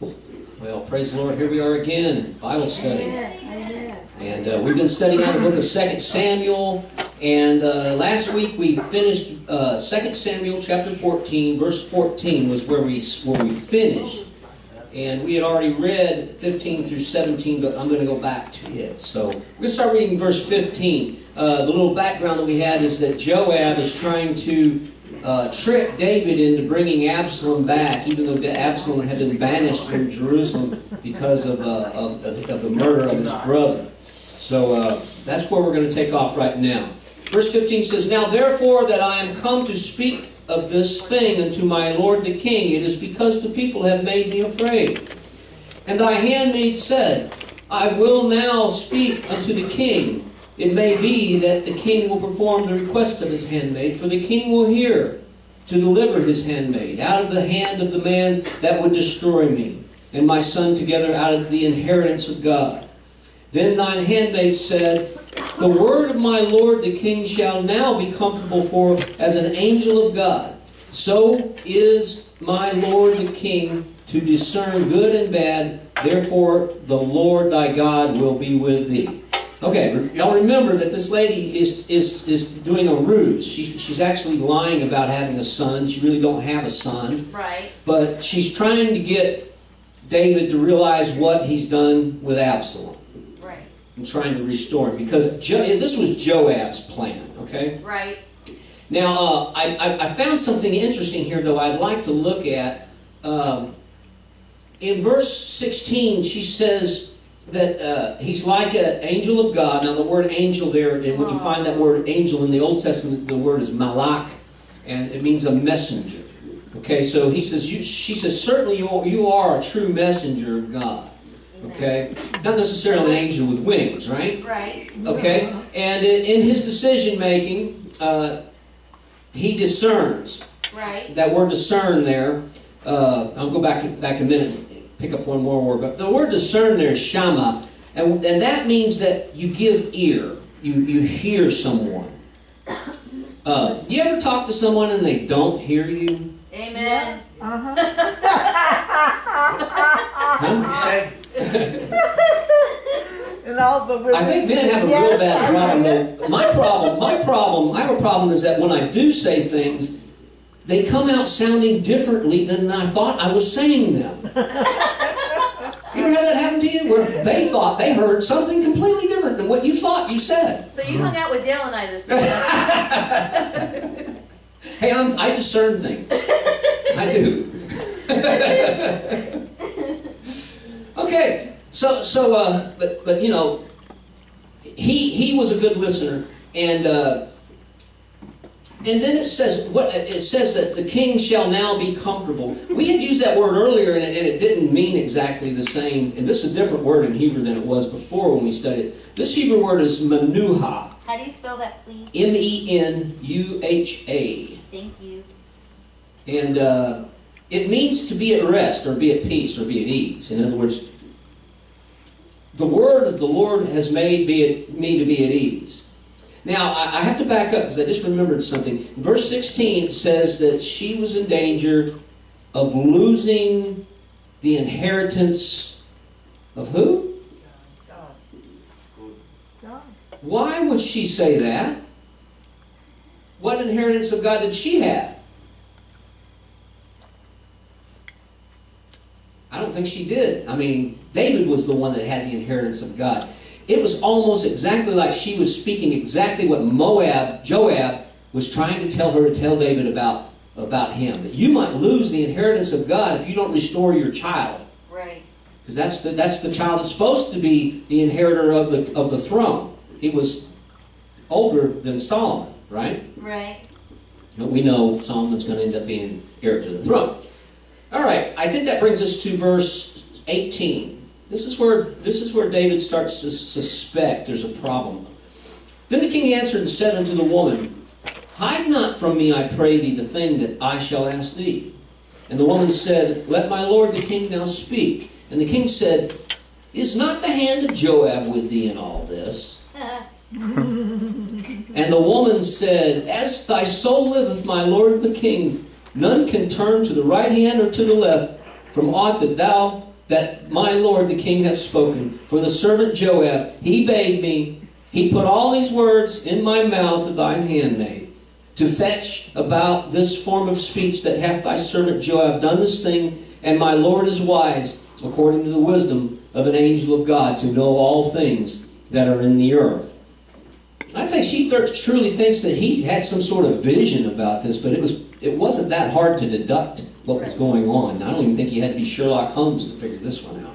Well, praise the Lord. Here we are again, Bible study. And uh, we've been studying out the book of 2 Samuel. And uh, last week we finished uh, 2 Samuel chapter 14, verse 14 was where we, where we finished. And we had already read 15 through 17, but I'm going to go back to it. So we're going to start reading verse 15. Uh, the little background that we had is that Joab is trying to uh, tricked David into bringing Absalom back, even though Absalom had been banished from Jerusalem because of, uh, of, of, the murder of his brother. So uh, that's where we're going to take off right now. Verse 15 says, Now therefore that I am come to speak of this thing unto my lord the king, it is because the people have made me afraid. And thy handmaid said, I will now speak unto the king, it may be that the king will perform the request of his handmaid, for the king will hear to deliver his handmaid out of the hand of the man that would destroy me, and my son together out of the inheritance of God. Then thine handmaid said, The word of my lord the king shall now be comfortable for as an angel of God. So is my lord the king to discern good and bad. Therefore the Lord thy God will be with thee. Okay, y'all remember that this lady is, is, is doing a ruse. She, she's actually lying about having a son. She really don't have a son. Right. But she's trying to get David to realize what he's done with Absalom. Right. And trying to restore him. Because jo this was Joab's plan, okay? Right. Now, uh, I, I, I, found something interesting here, though, I'd like to look at. Um, in verse 16, she says, that uh, he's like an angel of God. Now, the word angel there, and when you find that word angel in the Old Testament, the word is malak, and it means a messenger. Okay, so he says, you, she says, certainly you are, you are a true messenger of God. Okay, not necessarily an angel with wings, right? Right. Okay, and in, in his decision making, uh, he discerns. Right. That word discern there. Uh, I'll go back back a minute pick up one more word. But the word discern there is shama, and, and that means that you give ear. You, you hear someone. Uh, you ever talk to someone and they don't hear you? Amen. Uh-huh. huh? and all the I think men have a real bad problem though. My problem, my problem, I have a problem is that when I do say things, they come out sounding differently than I thought I was saying them. you ever had that happen to you? Where they thought they heard something completely different than what you thought you said. So you hung out with Dale and I this morning. hey, I'm, I discern things. I do. okay, so so uh, but but you know, he he was a good listener, and uh, and then it says what it says that the king shall now be comfortable. We had used that word earlier, and it, and it, didn't mean exactly the same. And this is a different word in Hebrew than it was before when we studied it. This Hebrew word is menuha. How do you spell that, please? M E N U H A. Thank you. And uh, it means to be at rest, or be at peace, or be at ease. In other words, the word that the Lord has made me to be at ease. Now, I have to back up because I just remembered something. verse 16 says that she was in danger of losing the inheritance of who? God. Why would she say that? What inheritance of God did she have? I don't think she did. I mean, David was the one that had the inheritance of God. It was almost exactly like she was speaking exactly what Moab, Joab, was trying to tell her to tell David about, about him. That you might lose the inheritance of God if you don't restore your child. Right. Because that's the, that's the child that's supposed to be the inheritor of the, of the throne. He was older than Solomon, right? Right. But we know Solomon's going to end up being heir to the throne. All right, I think that brings us to verse 18. This is where this is where David starts to suspect there's a problem. Then the king answered and said unto the woman, Hide not from me, I pray thee, the thing that I shall ask thee. And the woman said, Let my lord the king now speak. And the king said, Is not the hand of Joab with thee in all this? and the woman said, As thy soul liveth, my lord the king, none can turn to the right hand or to the left from aught that thou, that my lord the king hath spoken. For the servant Joab, he bade me, he put all these words in my mouth of thine handmaid, to fetch about this form of speech that hath thy servant Joab done this thing, and my lord is wise, according to the wisdom of an angel of God, to know all things that are in the earth. I think she th- truly thinks that he had some sort of vision about this, but it was it wasn't that hard to deduct what was going on. I don't even think you had to be Sherlock Holmes to figure this one out.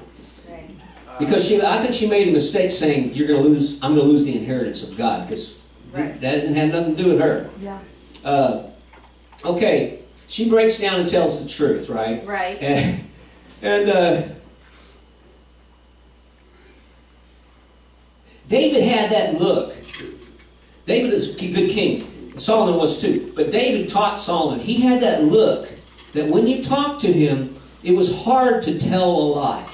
Because she, I think she made a mistake saying, "You're going to lose. I'm going to lose the inheritance of God," because Right. that didn't have nothing to do with her. Yeah. Uh, okay, she breaks down and tells the truth, right? Right. And, and uh, David had that look. David is a good king. Solomon was too. But David taught Solomon. He had that look that when you talked to him, it was hard to tell a lie.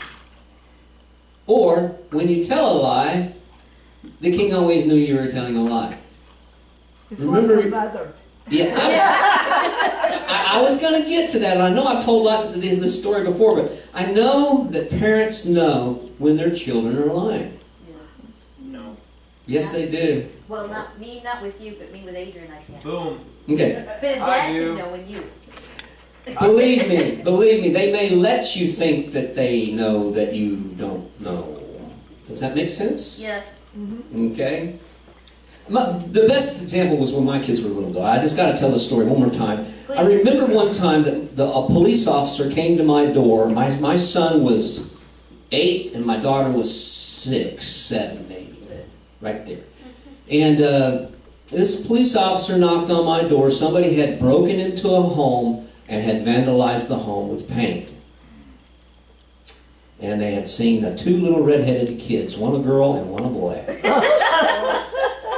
Or when you tell a lie, the king always knew you were telling a lie. It's Remember- like your mother. Yeah, I was, I, I was going to get to that. And I know I've told lots of this, this story before, but I know that parents know when their children are lying. Yes. No. Yes, they do. Well, not me, not with you, but me with Adrian, I can't. Boom. Okay. But I Dad do. can know when you. Believe me, believe me, they may let you think that they know that you don't know. Does that make sense? Yes. Okay. My, the best example was when my kids were little, though. I just got to tell the story one more time. I remember one time that the, a police officer came to my door. My, my son was eight, and my daughter was six, seven, maybe, right there. And uh, this police officer knocked on my door. Somebody had broken into a home and had vandalized the home with paint. And they had seen the two little redheaded kids, one a girl and one a boy.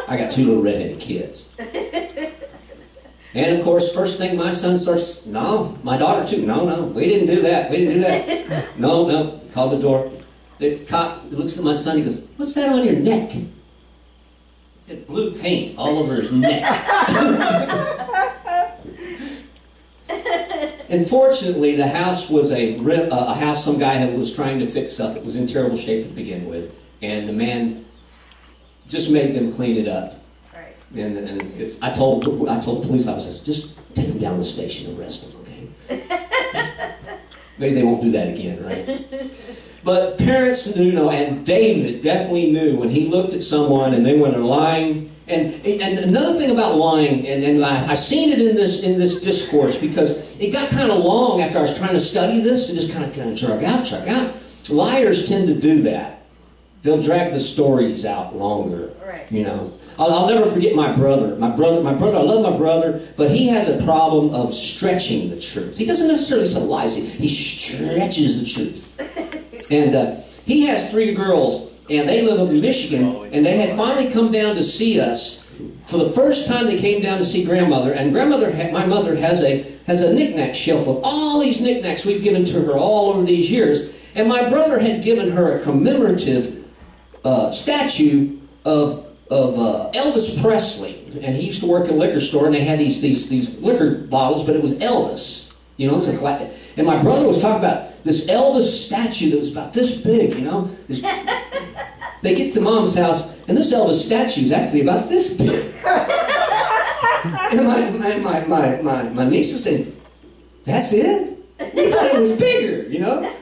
I got two little redheaded kids. And of course, first thing my son starts, no, my daughter too, no, no, we didn't do that, we didn't do that. No, no, called the door. The cop looks at my son, he goes, what's that on your neck? He had blue paint all over his neck. Unfortunately, the house was a, uh, a house some guy had, was trying to fix up. It was in terrible shape to begin with. And the man just made them clean it up. Right. And, and it's, I told I told the police officers, just take them down to the station and arrest them, okay? Maybe they won't do that again, right? But parents knew, no, and David definitely knew when he looked at someone and they went lying. And, and another thing about lying, and, and I, I seen it in this in this discourse because it got kind of long after I was trying to study this. It just kind of kind of drug out, drug out. Liars tend to do that. They'll drag the stories out longer. Right. You know, I'll, I'll never forget my brother. My brother, my brother. I love my brother, but he has a problem of stretching the truth. He doesn't necessarily tell lies. He, he stretches the truth. And uh, he has three girls, and they live up in Michigan, and they had finally come down to see us. For the first time, they came down to see grandmother, and grandmother, my mother, has a has a knickknack shelf of all these knickknacks we've given to her all over these years. And my brother had given her a commemorative uh, statue of of uh, Elvis Presley, and he used to work in a liquor store, and they had these these these liquor bottles, but it was Elvis. You know, it's a and my brother was talking about this Elvis statue that was about this big. You know, This- they get to mom's house, and this Elvis statue is actually about this big. and my my my my my, niece is saying, "That's it? We thought it was bigger." You know,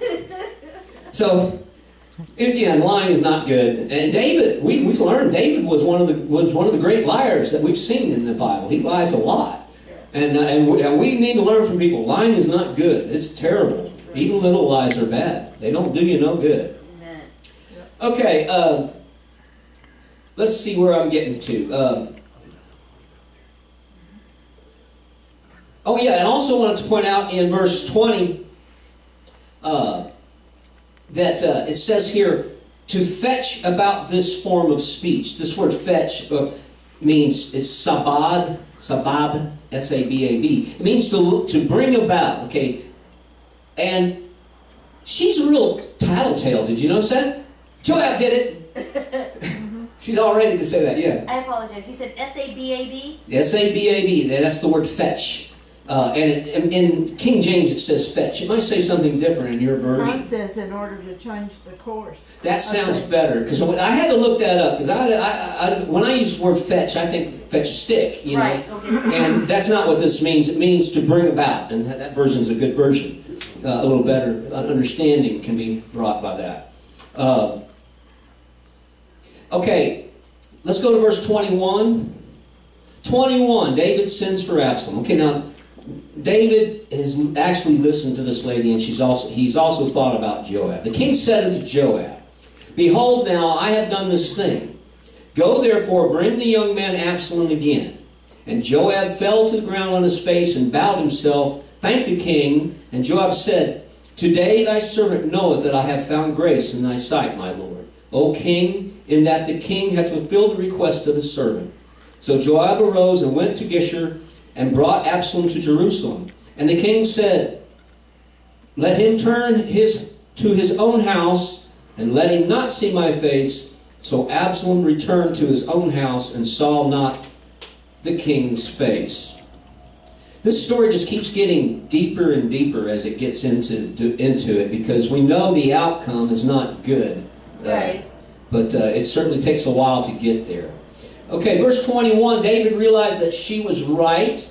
so again, lying is not good. And David, we, we learned David was one of the was one of the great liars that we've seen in the Bible. He lies a lot, and uh, and, we, and we need to learn from people. Lying is not good. It's terrible. Even little lies are bad. They don't do you no good. Okay, uh, let's see where I'm getting to. Um, oh yeah, and also wanted to point out in verse 20 uh, that uh, it says here to fetch about this form of speech. This word fetch uh, means it's sabad, sabab, S-A-B-A-B. It means to to bring about. Okay, and she's a real tattletale. Did you notice that? Joab did it. She's all ready to say that, yeah. I apologize. You said S A B A B? S A B A B, that's the word fetch. Uh, and in, in King James it says fetch. It might say something different in your Mine version. says in order to change the course. That sounds Okay. better because I had to look that up because I, I, I, when I use the word fetch, I think fetch a stick, you know. Right, okay. And that's not what this means. It means to bring about, and that, that is a good version. Uh, a little better uh, understanding can be brought by that. Uh, okay, let's go to verse 21. 21, David sends for Absalom. Okay, now David has actually listened to this lady, and she's also he's also thought about Joab. The king said unto Joab, Behold, now I have done this thing. Go therefore, bring the young man Absalom again. And Joab fell to the ground on his face and bowed himself, thanked the king. And Joab said, Today thy servant knoweth that I have found grace in thy sight, my lord. O king, in that the king hath fulfilled the request of his servant. So Joab arose and went to Geshur and brought Absalom to Jerusalem. And the king said, Let him turn his to his own house, and let him not see my face. So Absalom returned to his own house and saw not the king's face. This story just keeps getting deeper and deeper as it gets into into it because we know the outcome is not good. Uh, Right. but uh, it certainly takes a while to get there. Okay, verse 21 David realized that she was right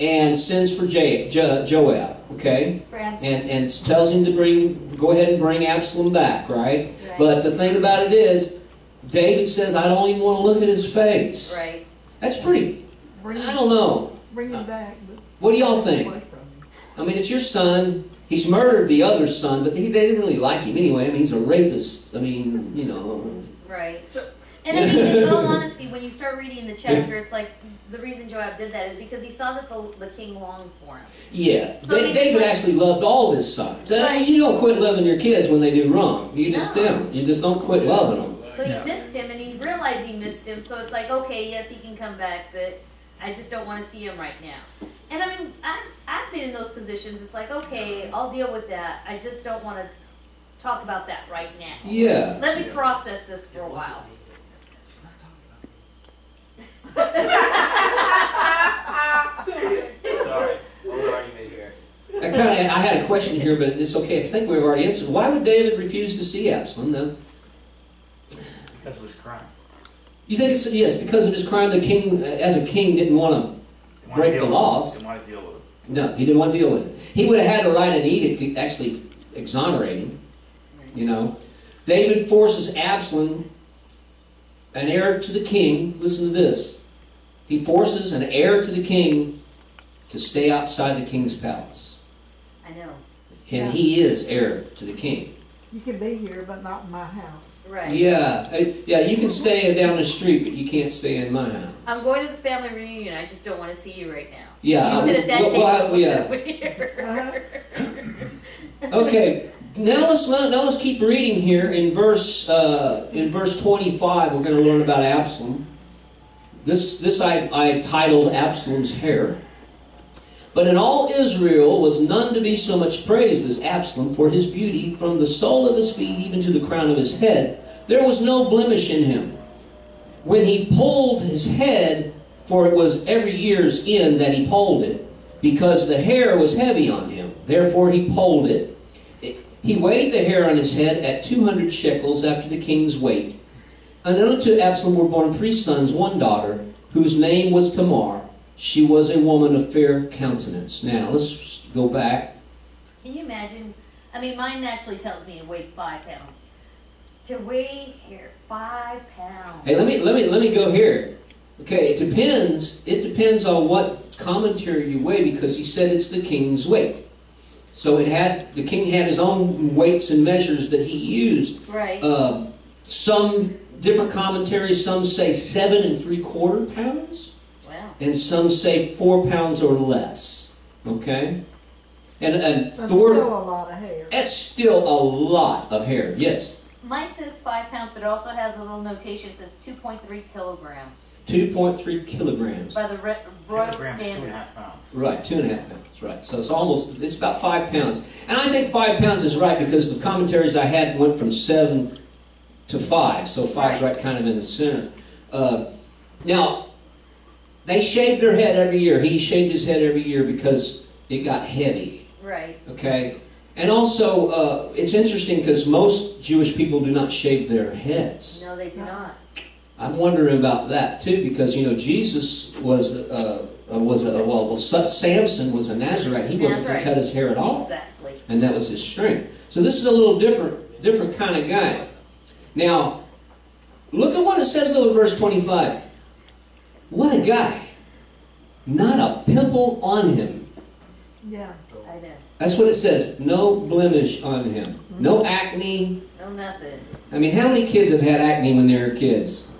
and sends for Jo- Joab. Okay? And and tells him to bring go ahead and bring Absalom back, right? Right. But the thing about it is, David says, I don't even want to look at his face. Right. That's pretty. I don't know. Bring him back. but- What do y'all think? I mean, it's your son. He's murdered the other son, but he, they didn't really like him anyway. I mean, he's a rapist. I mean, you know. Right. And I mean, in all honesty, when you start reading the chapter, it's like the reason Joab did that is because he saw that the, the king longed for him. Yeah, So Da- he's David like- actually loved all of his sons. Uh, Right. You don't quit loving your kids when they do wrong. You just No. don't. You just don't quit loving them. So he Yeah. missed him, and he realized he missed him. So it's like, okay, yes, he can come back, but I just don't want to see him right now. And I mean, I've, I've been in those positions. It's like, okay, I'll deal with that. I just don't want to talk about that right now. Yeah. Let me process this for a while. Sorry, little argument here. I kind of I had a question here, but it's okay. I think we've already answered. Why would David refuse to see Absalom? Then Because of his crime. You think it's yes because of his crime. The king, uh, as a king, didn't want to. Didn't wanna Break the laws. Didn't want to deal with it. No, he didn't want to deal with it. He would have had to write an edict to actually exonerate him. You know, David forces Absalom, an heir to the king. Listen to this. He forces an heir to the king to stay outside the king's palace, I know. and Yeah. he is heir to the king. You can be here, but not in my house. Right. Yeah, uh, yeah. You can stay down the street, but you can't stay in my house. I'm going to the family reunion. I just don't want to see you right now. Yeah, You sit at that well, table. well, we'll yeah. sit over here. Okay, now let's now let's keep reading here in verse uh, in verse twenty five. We're going to learn about Absalom. This this I, I titled Absalom's hair. But in all Israel was none to be so much praised as Absalom for his beauty, from the sole of his feet even to the crown of his head. There was no blemish in him. When he pulled his head, for it was every year's end that he pulled it, because the hair was heavy on him. Therefore he pulled it. He weighed the hair on his head at two hundred shekels after the king's weight. And unto Absalom were born three sons, one daughter, whose name was Tamar. She was a woman of fair countenance. Now let's go back. Can you imagine? I mean, mine naturally tells me to weigh five pounds. To weigh here five pounds. Hey, let me let me let me go here. Okay, it depends. It depends on what commentary you weigh because he said it's the king's weight. So it had the king had his own weights and measures that he used. Right. Uh, some different commentaries. Some say seven and three quarter pounds. And some say four pounds or less. Okay, and and That's the still a lot of hair. that's still a lot of hair. Yes, Mine says five pounds, but it also has a little notation that says 2.3 kilograms two point three kilograms. by the re- Royal Kilograms, two and a Standard. Right, two and a half pounds. Right, so it's almost it's about five pounds, and I think five pounds is right because the commentaries I had went from seven to five, so five's right, kind of in the center. Uh, now, they shaved their head every year. He shaved his head every year because it got heavy. Right. Okay? And also, uh, it's interesting because most Jewish people do not shave their heads. No, they do not. I'm wondering about that too because, you know, Jesus was, uh, uh, was a, well, well, Samson was a Nazarite. He wasn't to cut his hair at all. Exactly. and that was his strength. So this is a little different, different kind of guy. Now, look at what it says though in verse 25. What a guy! Not a pimple on him. Yeah. I know. That's what it says. No blemish on him. Mm-hmm. No acne. No nothing. I mean, how many kids have had acne when they were kids?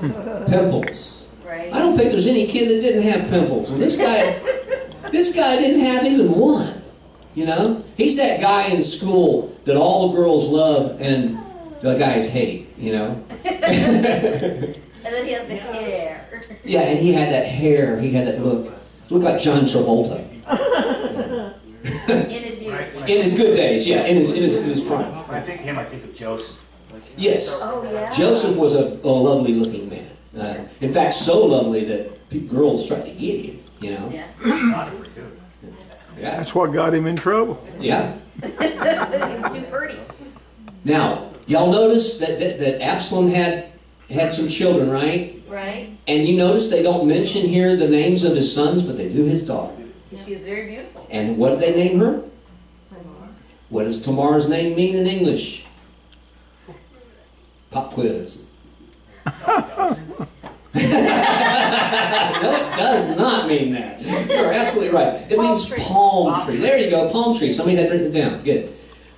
Pimples. Right. I don't think there's any kid that didn't have pimples. Well, this guy, this guy didn't have even one. You know, he's that guy in school that all the girls love and the guys hate. You know. And then he has the hair. Yeah, and he had that hair. He had that look. Looked like John Travolta In his youth. Right, when in his good days. Yeah, in his in his, in his prime. When I think him, I think of Joseph. Yes. Oh yeah. Joseph was a, a lovely looking man. Uh, in fact, so lovely that pe- girls tried to get him. You know. Yeah. Yeah. That's what got him in trouble. Yeah. he was too pretty. Now, y'all notice that, that, that Absalom had had some children, right? Right. And you notice they don't mention here the names of his sons, but they do his daughter. She was very beautiful. And what did they name her? What does Tamar's name mean in English? Pop quiz. no, it does not mean that. You're absolutely right. It means tree. palm tree. There you go, palm tree. Somebody had written it down. Good.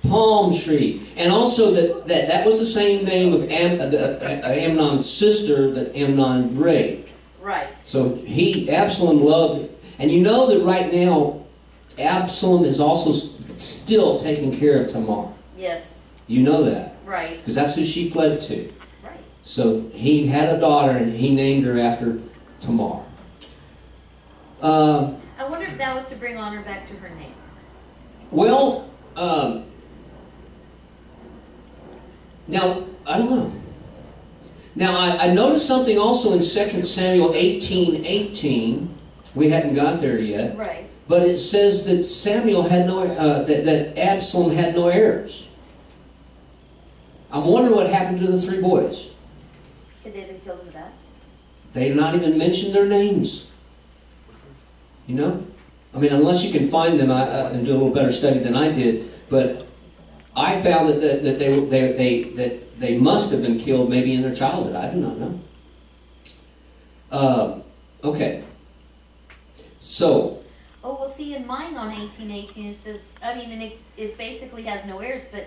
Palm tree. And also that that, that was the same name of Am, uh, uh, Amnon's sister that Amnon raped. Right. So he, Absalom loved, and you know that right now, Absalom is also still taking care of Tamar. Yes. You know that Right. because that's who she fled to. Right. So he had a daughter, and he named her after Tamar. Uh, I wonder if that was to bring honor back to her name. well, um, now I don't know. Now I, I noticed something also in 2 Samuel eighteen eighteen. We hadn't got there yet. Right. But it says that Samuel had no, uh, that, that Absalom had no heirs. I'm wondering what happened to the three boys. They killed in that? They not even mentioned their names. You know, I mean, unless you can find them I, uh, and do a little better study than I did. But I found that, that, that they, they, they that they must have been killed maybe in their childhood. I do not know. Uh, okay. So Oh, well, see, in mine on eighteen eighteen, it says, I mean, and it, it basically has no heirs, but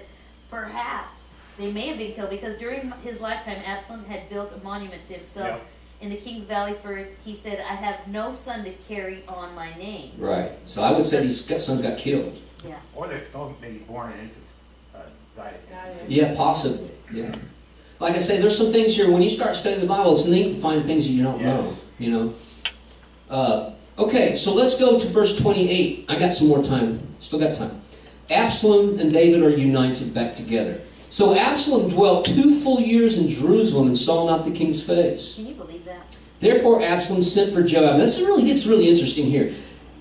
perhaps they may have been killed because during his lifetime, Absalom had built a monument to himself Yep. in the King's Valley for, he said, I have no son to carry on my name. right. So I would say these son got killed. Yeah. Or they're still maybe born in infants, died at infancy. Yeah, possibly. Yeah. Like I say, there's some things here. When you start studying the Bible, it's neat to find things that you don't know. You know. Uh, okay, so let's go to verse 28. I got some more time. Still got time. Absalom and David are united back together. So Absalom dwelt two full years in Jerusalem and saw not the king's face. Can you believe that? Therefore, Absalom sent for Joab. This really gets really interesting here.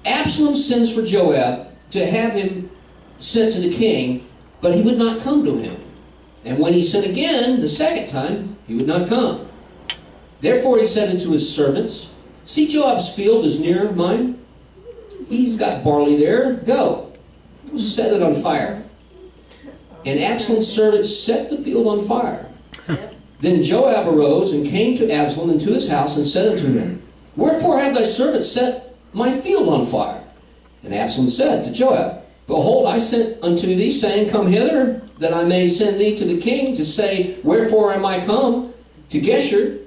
Absalom sends for Joab to have him sent to the king, but he would not come to him. And when he sent again, the second time, he would not come. Therefore, he said unto his servants, See, Joab's field is near mine. He's got barley there. Go, set it on fire. And Absalom's servants set the field on fire. Then Joab arose and came to Absalom and into his house and said unto him, Wherefore have thy servants set my field on fire? And Absalom said to Joab, Behold, I sent unto thee, saying, Come hither, that I may send thee to the king to say, Wherefore am I come to Geshur?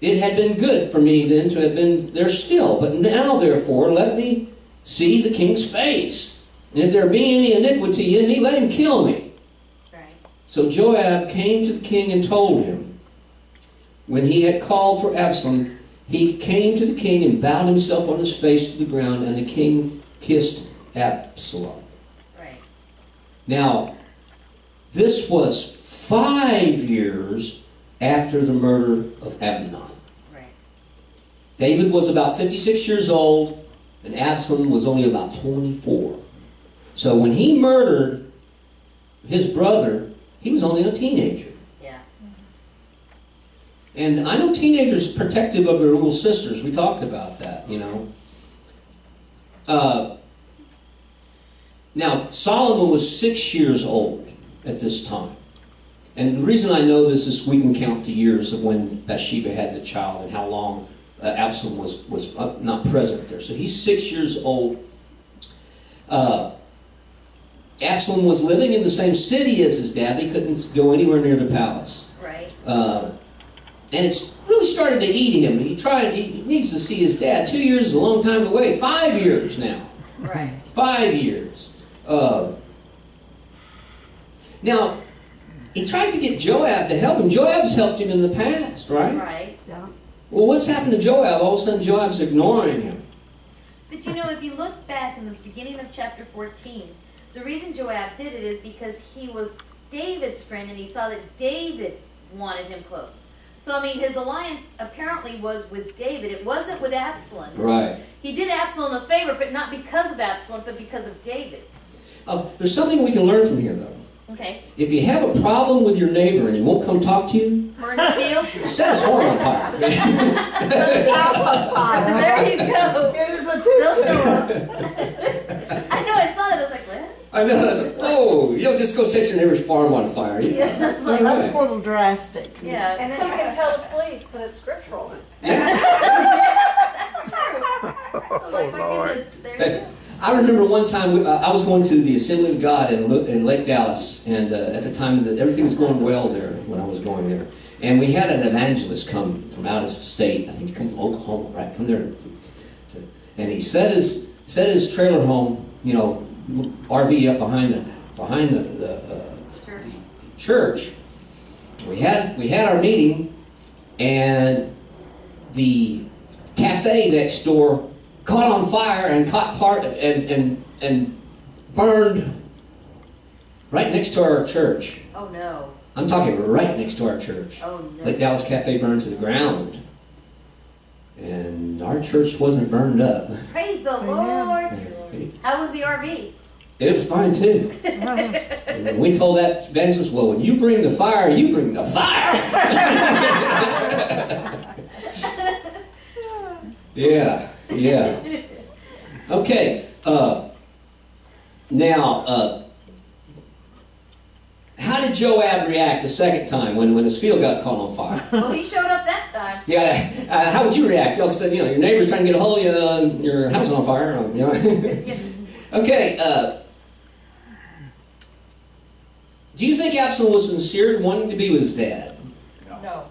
It had been good for me then to have been there still, but now therefore let me see the king's face. And if there be any iniquity in me, let him kill me. Right. So Joab came to the king and told him. When he had called for Absalom, he came to the king and bowed himself on his face to the ground, and the king kissed Absalom. Right. Now, this was five years after the murder of Amnon. Right. David was about 56 years old, and Absalom was only about 24. So when he murdered his brother, he was only a teenager. Yeah. And I know teenagers protective of their little sisters. We talked about that, you know. Uh, now, Solomon was six years old at this time. And the reason I know this is we can count the years of when Bathsheba had the child and how long uh, Absalom was, was uh, not present there. So he's six years old. Uh, Absalom was living in the same city as his dad. He couldn't go anywhere near the palace. Right. Uh, and it's really started to eat him. He tried. He needs to see his dad. Two years is a long time to wait. Five years now. Right. Five years. Uh, now, he tries to get Joab to help him. Joab's helped him in the past, right? Right. Yeah. Well, what's happened to Joab? All of a sudden, Joab's ignoring him. But you know, if you look back in the beginning of chapter 14, the reason Joab did it is because he was David's friend and he saw that David wanted him close. So, I mean, his alliance apparently was with David. It wasn't with Absalom. Right. He did Absalom a favor, but not because of Absalom, but because of David. Uh, there's something we can learn from here, though. Okay? If you have a problem with your neighbor and he won't come talk to you, Burn the field. set his horn on fire. there you go. It is a They'll show up. I know, I saw that. I was like, what? I know. I was like, oh, you don't just go set your neighbor's farm on fire. You- Yeah, I was So like, that's a little drastic. yeah. And then you can tell the police, but it's scriptural. That's true. like, my goodness, there you go. I remember one time we, uh, I was going to the Assembly of God in, in Lake Dallas, and uh, at the time that everything was going well there when I was going there, and we had an evangelist come from out of state. I think he come from Oklahoma, right? Come there, to, to, and he set his set his trailer home, you know, RV up behind the behind the, the, uh, the church. We had we had our meeting, and the cafe next door caught on fire and caught part and and and burned right next to our church. Oh no. I'm talking right next to our church. Oh no. Lake Dallas Cafe burned to the ground, and our church wasn't burned up. Praise the Amen. Lord. How was the RV? It was fine too. And we told that evangelist, well, when you bring the fire, you bring the fire. yeah, yeah. Okay. Uh, now, uh, how did Joab react the second time when, when his field got caught on fire? well, he showed up that time. Yeah, uh, how would you react? You all said, you know, your neighbor's trying to get a hold of you, uh, your house is on fire. You know? okay, uh, do you think Absalom was sincere in wanting to be with his dad? No.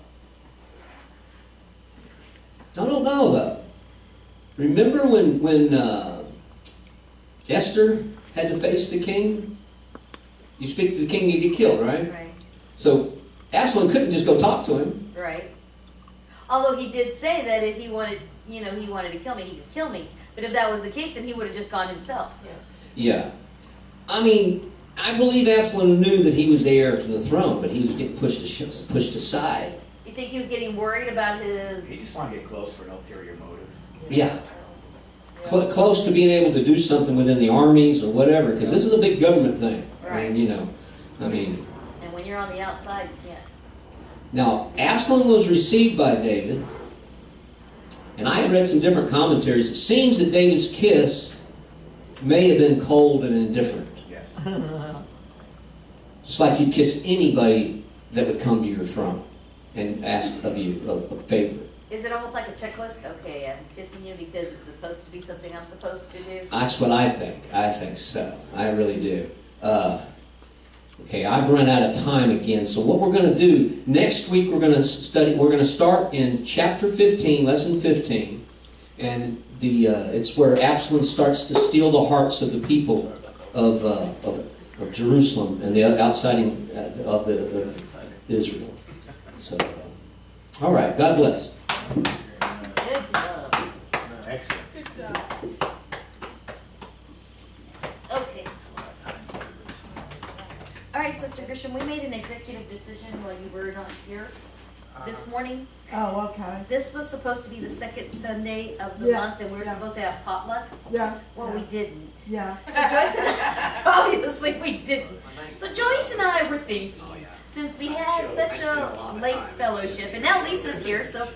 I don't know though. Remember when when uh, Esther had to face the king? You speak to the king, you get killed, right? Right. So Absalom couldn't just go talk to him. Right. Although he did say that if he wanted, you know, he wanted to kill me, he could kill me. But if that was the case, then he would have just gone himself. Yeah. Yeah. I mean, I believe Absalom knew that he was the heir to the throne, but he was getting pushed pushed aside. You think he was getting worried about his? He just wanted to get close for an ulterior motive. Yeah. Cl- close to being able to do something within the armies or whatever, because this is a big government thing. Right. And, you know, I mean, And when you're on the outside, you can't. now Absalom was received by David, and I had read some different commentaries. It seems that David's kiss may have been cold and indifferent, Yes. just like you'd kiss anybody that would come to your throne and ask of you a, a favor. Is it almost like a checklist? Okay, I'm kissing you because it's supposed to be something I'm supposed to do. That's what I think. I think so. I really do. Uh, okay, I've run out of time again. So what we're going to do next week, we're going to study. We're going to start in chapter 15, lesson 15, and the uh, it's where Absalom starts to steal the hearts of the people of uh, of, of Jerusalem and the outsiding uh, of the of Israel. So, uh, all right. God bless. Good job. Excellent. Okay. All right, Sister Grisham, we made an executive decision while you were not here. this uh-huh. morning. Oh, okay, This was supposed to be the second Sunday of the Yeah, month, and we were yeah. supposed to have potluck. yeah. Well, we didn't. Yeah, So Joyce and I, obviously we didn't. So Joyce and I were thinking, since we had such a late fellowship, and now Lisa's here, so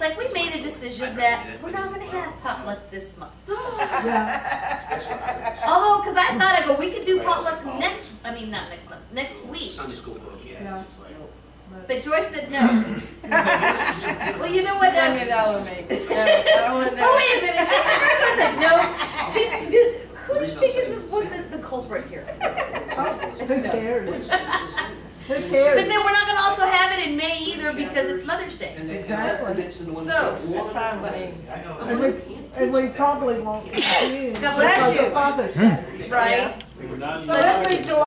it's like we made a decision that we're not gonna have potluck this month. yeah, Although, because I thought I go, we could do potluck next, I mean, not next month, next week. Sunday school. yeah. But Joyce said no. well, you know what? Bring it out, make. No, I don't want oh, wait a minute. She's the first one said no. She's, who do you think is the, the, the culprit here? Who cares? Who But then we're not going to also have it in May either because it's Mother's Day. Exactly. So, That's fine with me. And we, and we probably won't see you God bless you. Father's hmm. Day. right? So let's be July